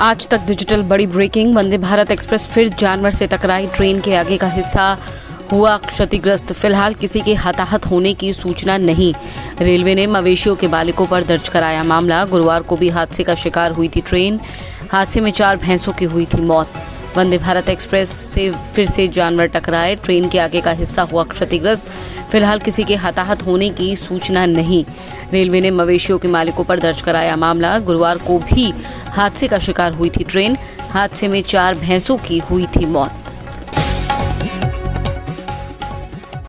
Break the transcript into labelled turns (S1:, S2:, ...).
S1: आज तक डिजिटल बड़ी ब्रेकिंग, वंदे भारत एक्सप्रेस फिर जानवर से टकराई। ट्रेन के आगे का हिस्सा हुआ क्षतिग्रस्त। फ़िलहाल किसी के हताहत होने की सूचना नहीं। रेलवे ने मवेशियों के बालिकों पर दर्ज कराया मामला। गुरुवार को भी हादसे का शिकार हुई थी ट्रेन। हादसे में चार भैंसों की हुई थी मौत। वंदे भारत एक्सप्रेस से फिर से जानवर टकराए। ट्रेन के आगे का हिस्सा हुआ क्षतिग्रस्त। फ़िलहाल किसी के हताहत होने की सूचना नहीं। रेलवे ने मवेशियों के मालिकों पर दर्ज कराया मामला। गुरुवार को भी हादसे का शिकार हुई थी ट्रेन। हादसे में चार भैंसों की हुई थी मौत।